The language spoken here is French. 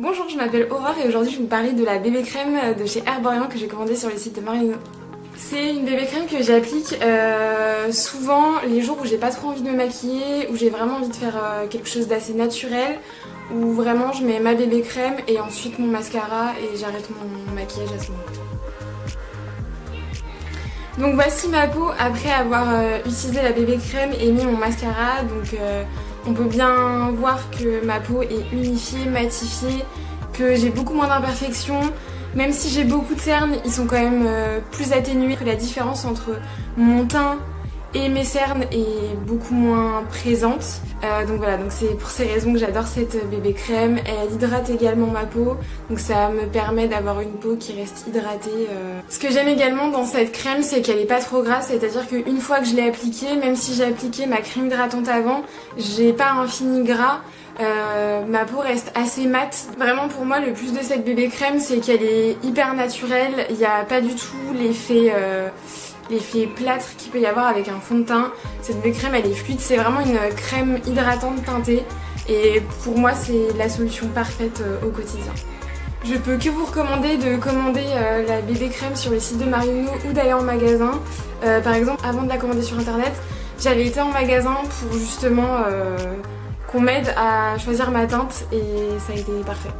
Bonjour, je m'appelle Aurore et aujourd'hui je vais vous parler de la bébé crème de chez Herborian que j'ai commandée sur le site de Marino. C'est une bébé crème que j'applique euh, souvent les jours où j'ai pas trop envie de me maquiller, où j'ai vraiment envie de faire euh, quelque chose d'assez naturel, où vraiment je mets ma bébé crème et ensuite mon mascara et j'arrête mon maquillage à ce moment. Donc voici ma peau après avoir euh, utilisé la bébé crème et mis mon mascara. Donc on peut bien voir que ma peau est unifiée, matifiée, que j'ai beaucoup moins d'imperfections. Même si j'ai beaucoup de cernes, ils sont quand même euh, plus atténués. La différence entre mon teint et mes cernes est beaucoup moins présente. Euh, donc voilà, donc c'est pour ces raisons que j'adore cette bébé crème. Elle hydrate également ma peau, donc ça me permet d'avoir une peau qui reste hydratée. Euh. Ce que j'aime également dans cette crème, c'est qu'elle est pas trop grasse, c'est-à-dire qu'une fois que je l'ai appliquée, même si j'ai appliqué ma crème hydratante avant, j'ai pas un fini gras. Euh, ma peau reste assez mate. Vraiment pour moi le plus de cette bébé crème c'est qu'elle est hyper naturelle, il n'y a pas du tout l'effet l'effet plâtre qu'il peut y avoir avec un fond de teint. Cette bébé crème elle est fluide, c'est vraiment une crème hydratante teintée et pour moi c'est la solution parfaite euh, au quotidien. Je peux que vous recommander de commander euh, la bébé crème sur le site de Marino ou d'aller en magasin. Euh, par exemple, avant de la commander sur internet, j'avais été en magasin pour justement qu'on m'aide à choisir ma teinte et ça a été parfait.